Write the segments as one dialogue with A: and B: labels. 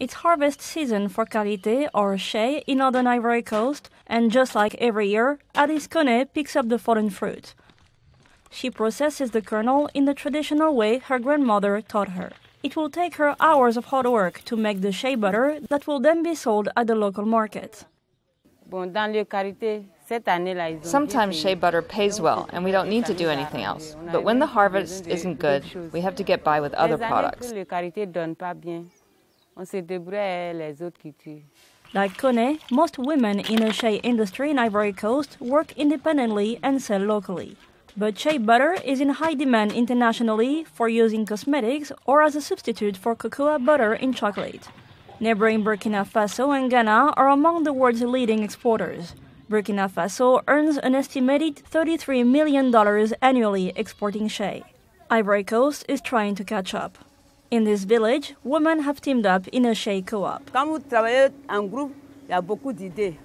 A: It's harvest season for karité or shea in northern Ivory Coast, and just like every year, Alice Kone picks up the fallen fruit. She processes the kernel in the traditional way her grandmother taught her. It will take her hours of hard work to make the shea butter that will then be sold at the local market.
B: Sometimes shea butter pays well and we don't need to do anything else. But when the harvest isn't good, we have to get by with other products.
A: Like Kone, most women in the shea industry in Ivory Coast work independently and sell locally. But shea butter is in high demand internationally for use in cosmetics or as a substitute for cocoa butter in chocolate. Neighboring Burkina Faso and Ghana are among the world's leading exporters. Burkina Faso earns an estimated $33 million annually exporting shea. Ivory Coast is trying to catch up. In this village, women have teamed up in a shea co op.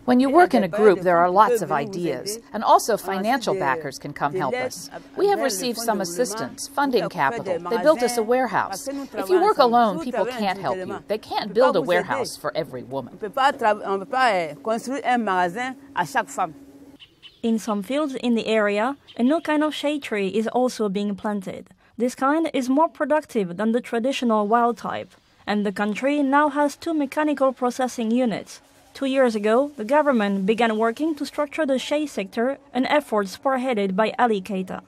C: When you work in a group, there are lots of ideas, and also financial backers can come help us. We have received some assistance, funding capital. They built us a warehouse. If you work alone, people can't help you. They can't build a warehouse for every woman.
A: In some fields in the area, a new kind of shea tree is also being planted. This kind is more productive than the traditional wild type, and the country now has two mechanical processing units Two years ago, the government began working to structure the shea sector, an effort spearheaded by Ali Keita.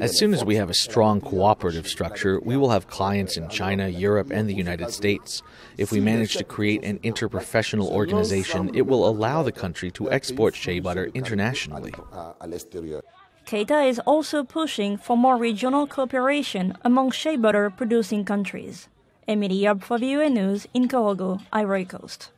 D: As soon as we have a strong cooperative structure, we will have clients in China, Europe, and the United States. If we manage to create an interprofessional organization, it will allow the country to export shea butter internationally.
A: Keita is also pushing for more regional cooperation among shea butter producing countries. For VOA News in Korhogo, Ivory Coast.